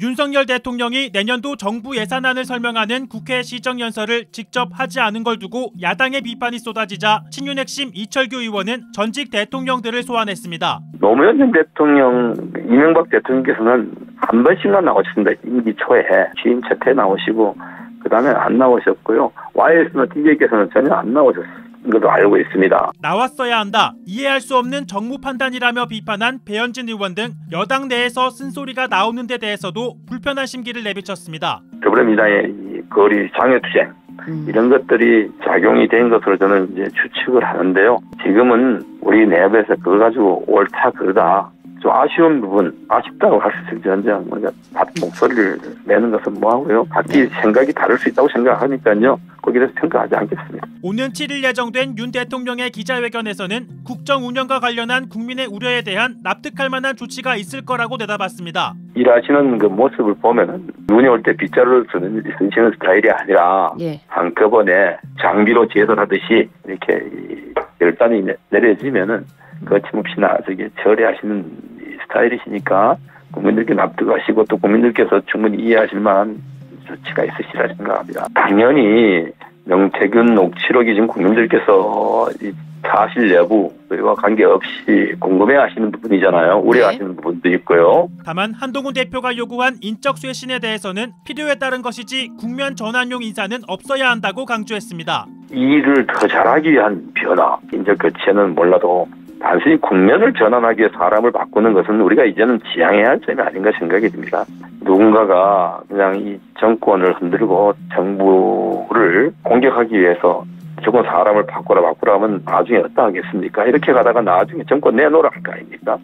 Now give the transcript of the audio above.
윤석열 대통령이 내년도 정부 예산안을 설명하는 국회 시정연설을 직접 하지 않은 걸 두고 야당의 비판이 쏟아지자 친윤 핵심 이철규 의원은 전직 대통령들을 소환했습니다. 노무현 전 대통령, 이명박 대통령께서는 한 번씩만 나오셨습니다. 임기 초에 취임 첫해 나오시고 그 다음에 안 나오셨고요. YS나 DJ께서는 전혀 안 나오셨습니다. 것도 알고 있습니다. 나왔어야 한다. 이해할 수 없는 정무 판단이라며 비판한 배현진 의원 등 여당 내에서 쓴소리가 나오는 데 대해서도 불편한 심기를 내비쳤습니다. 더불어민주당의 거리 장애투쟁 음. 이런 것들이 작용이 된 것으로 저는 이제 추측을 하는데요. 지금은 우리 내부에서 그걸 가지고 옳다 그러다 좀 아쉬운 부분, 아쉽다고 할수 있을지언정 우리가 같은 목소리를 내는 것은 뭐하고요. 각기 생각이 다를 수 있다고 생각하니까요. 거기에 대해서 생각하지 않겠습니다. 오는 7일 예정된 윤 대통령의 기자회견에서는 국정 운영과 관련한 국민의 우려에 대한 납득할 만한 조치가 있을 거라고 대답했습니다. 일하시는 그 모습을 보면 눈이 올 때 빗자루를 쓰는, 쓰시는 스타일이 아니라 예. 한꺼번에 장비로 제설하듯이 이렇게 열단이 내려지면은 거침없이 나서게 처리하시는 스타일이시니까 국민들께 납득하시고 또 국민들께서 충분히 이해하실 만한 조치가 있으시라 생각합니다. 당연히 명태균 녹취록이 지금 국민들께서 이 사실 여부와 관계없이 궁금해하시는 부분이잖아요. 우려하시는 네. 부분도 있고요. 다만 한동훈 대표가 요구한 인적 쇄신에 대해서는 필요에 따른 것이지 국면 전환용 인사는 없어야 한다고 강조했습니다. 이 일을 더 잘하기 위한 변화, 인적 교체는 몰라도 단순히 국면을 전환하기 위해 사람을 바꾸는 것은 우리가 이제는 지향해야 할 점이 아닌가 생각이 듭니다. 누군가가 그냥 이 정권을 흔들고 정부를 공격하기 위해서 조금 사람을 바꾸라 바꾸라 하면 나중에 어떠하겠습니까? 이렇게 가다가 나중에 정권 내놓으라 할 거 아닙니까?